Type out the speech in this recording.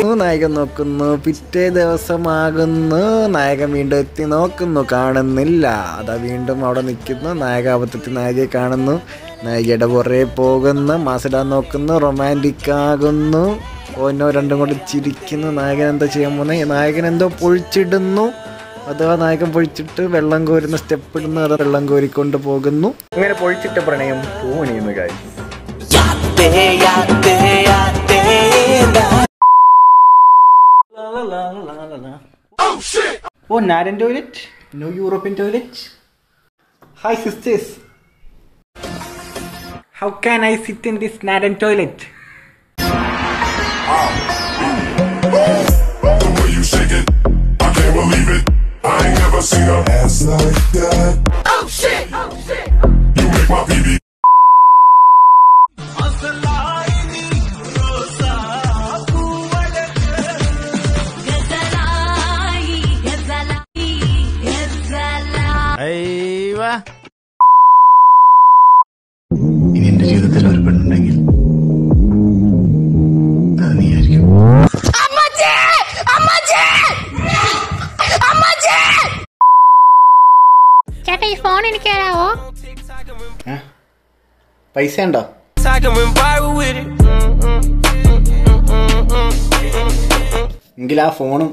നായകൻ നോക്കുന്നു. പിറ്റേ ദിവസമാകുന്നു. നായകൻ വീണ്ടും എത്തി നോക്കുന്നു. കാണുന്നില്ല. അതാ വീണ്ടും അവിടെ നിൽക്കുന്നു. നായക അബദ്ധത്തിൽ നായികയെ കാണുന്നു. നായികയുടെ പുറകെ പോകുന്നു. മാസിടാൻ നോക്കുന്നു. റൊമാന്റിക് ആകുന്നു. ഓന്നോ രണ്ടും കൂടി ചിരിക്കുന്നു. നായകൻ എന്താ ചെയ്യാൻ പോകുന്നത് നായകൻ എന്തോ പൊഴിച്ചിടുന്നു. അഥവാ നായകൻ പൊഴിച്ചിട്ട് വെള്ളം കോരുന്ന സ്റ്റെപ്പ് ഇടുന്ന. വെള്ളം കോരിക്കൊണ്ട് പോകുന്നു. ഇങ്ങനെ പൊഴിച്ചിട്ട് പ്രണയം പൂണിയുന്നു കാര്യം Oh, oh, Naren toilet? No European toilet? Hi, sisters. How can I sit in this Naren toilet? The way you shake it, I can't believe it. I ain't never seen a ass like that. Oh shit! Oh shit! You make my PB. ഗസലായി ഇനി എന്റെ ജീവിതത്തിൽ ഒരു പെണ്ണുണ്ടെങ്കിൽ അത് നീയായിരിക്കും. ചേട്ടാ ഈ phone എനിക്ക് തരാവോ? പൈസ ഉണ്ടോ എങ്കിൽ ആ ഫോണും